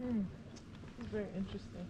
Hmm. This is very interesting.